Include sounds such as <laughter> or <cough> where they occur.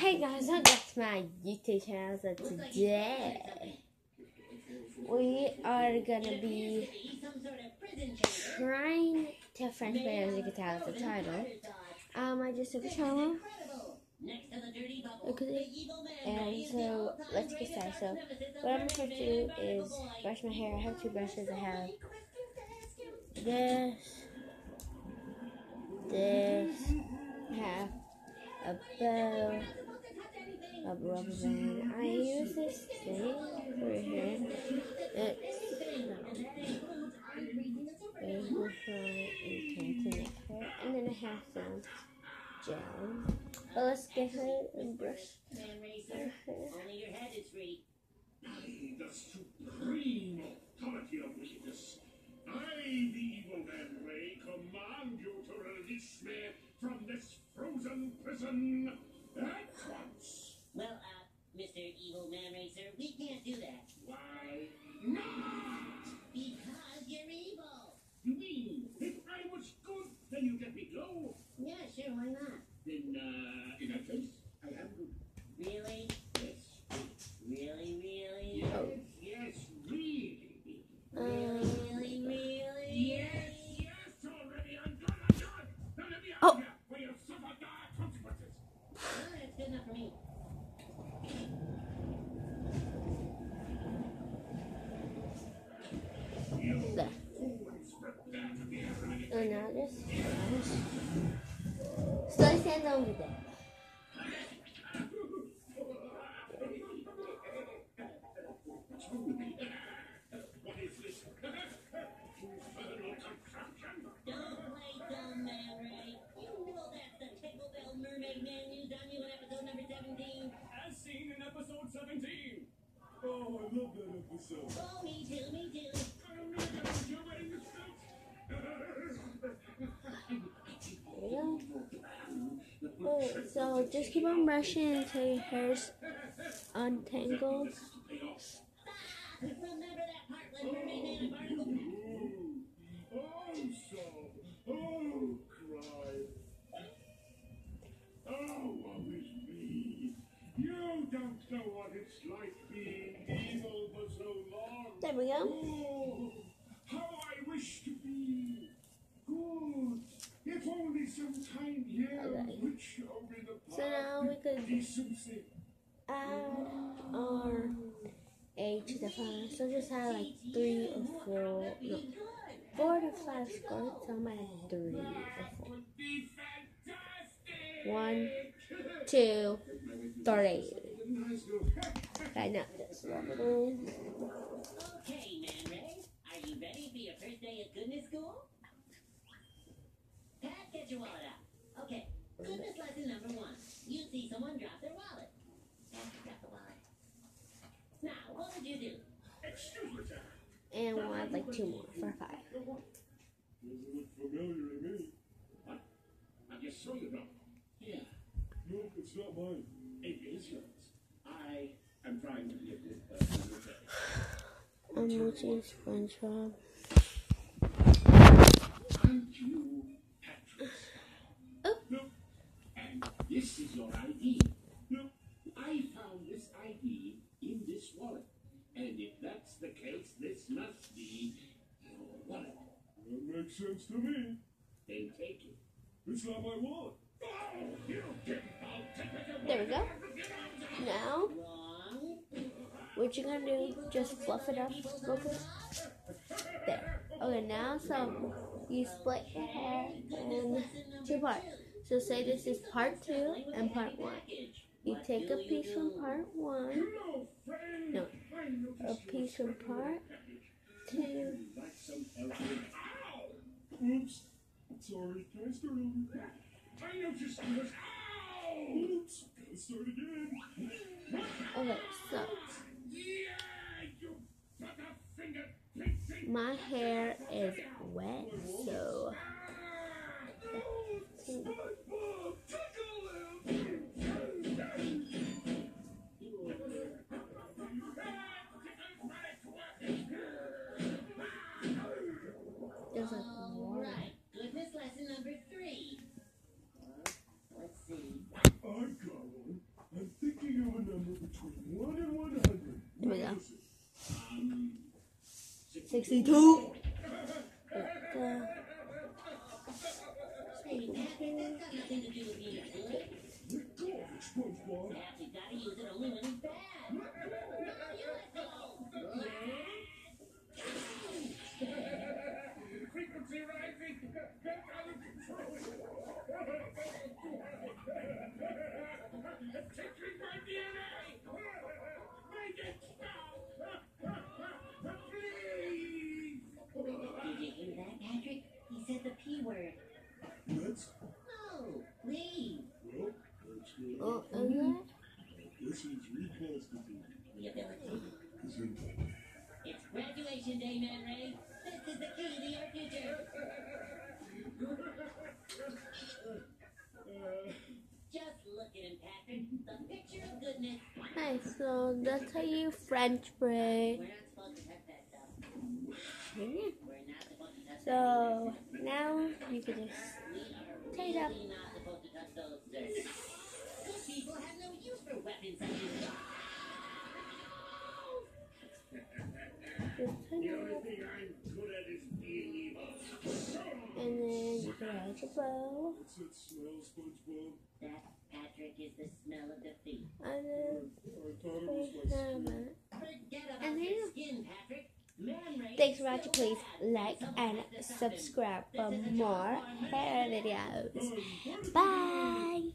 Hey guys, back to my YouTube channel. So today we are gonna be trying to French play as you can tell the title. Um, I just took a shower. It. And so let's get started. So what I'm to do is brush my hair. I have two brushes. I have this, this, I have a bow, I use this thing right here. It's there's my hair and hair, and then I have some gel. Let's get her and brush her hair. Only your head is free. I the supreme authority of wickedness. I, the evil man Ray, command you to release me from this frozen prison at once. Well, uh, Mr. Evil Man Racer, we now this So I stand over there. What is this? Infernal contraption? Don't play dumb, Man Ray. You know that's the Tickle Belt Mermaid Man used on you in episode number 17. As seen in episode 17. Oh, I love that episode. Oh, me too, me too. I'm gonna get you wearing this belt. There we go. Oh, so just keep on brushing until your hair's untangled. Remember that part when Mermaid Man and Barnacle Oh, so. Oh, cry. Oh, woe is me. You don't know what it's like being evil for so long. There we go. Oh, how I wish to be good. If only some time here Okay. which over the So now we could add our age to the five. So just add like three or four, no, four to five squirts. So I'm at three or four. Would be fantastic. One, two, three. Okay, now this one. Okay, Man Ray, are you ready for your first day at goodness school? Pat, get your wallet out. Okay, goodness lesson number one. You see someone drop their wallet. Pat, drop the wallet. Now, what would you do? Excuse me, sir. And we'll add like two more for five. Doesn't look familiar to me. What? I guess so, you know. Yeah. No, it's not mine. It is yours. I am trying to live with uh, I'm watching SpongeBob. Thank you, Patrick. Oh. Look, and this is your ID. Look, I found this ID in this wallet. And if that's the case, this must be your wallet. That makes sense to me. Then take it. It's not my wallet. Oh, you get I'll take it. There we go. Now, what you gonna do? Just fluff it up, focus. There. Okay, now so you split your hair in two parts. So say this is part two and part one. You take a piece from part one, No. A piece from part two. like some helping. Ow! Oops. Sorry. Can I start over? I noticed you was. Ow! Oops. Gotta start again. Okay, so Yeah, you butterfinger my hair is wet, so ah, like, All right. Goodness lesson number three. Uh, let's see. I got one. I'm thinking of a number between 1 and 100. Here we go. 62. SpongeBob. You gotta use. Did you hear that, Patrick? He said the P word. Let's. No, oh, leave. Well, that's good. oh, and then This is reconstituted. The. Isn't It's graduation day, Man Ray. This is the key to your future. <laughs> Just look at him, Patrick. The picture of goodness. nice. So that's how you French braid. We're not supposed to touch that stuff. Yeah. We're not supposed to touch So now you can just Tie it up. really not supposed to touch those. Good people have no use for weapons such as just turn The it only up. thing I'm good at is being evil. And then you can add your bow. What's that smell, SpongeBob? That, Patrick, is the smell of defeat. And then Thanks for watching. Please like and subscribe for more hair videos. Bye.